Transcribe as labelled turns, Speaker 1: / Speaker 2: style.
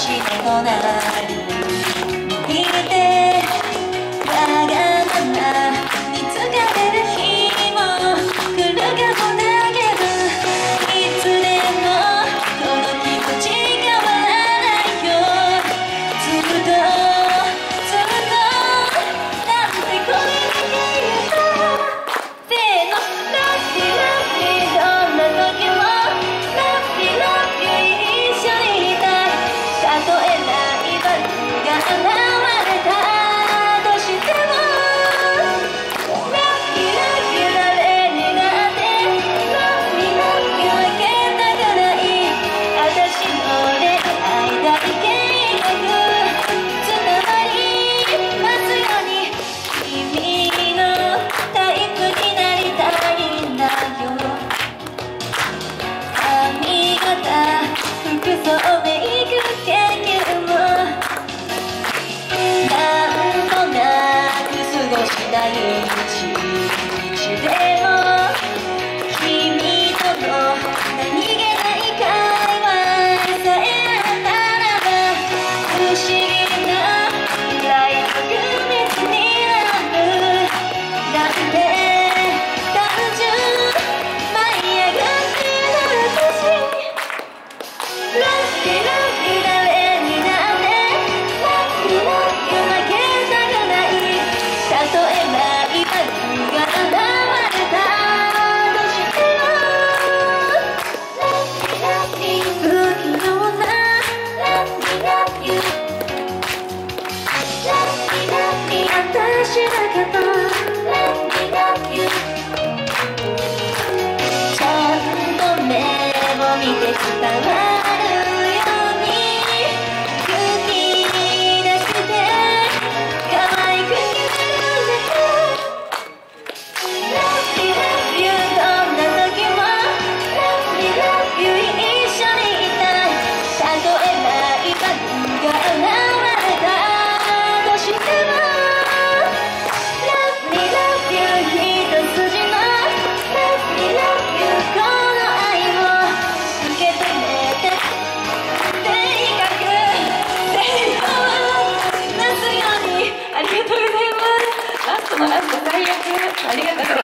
Speaker 1: しくない Africa. ありがとうございます。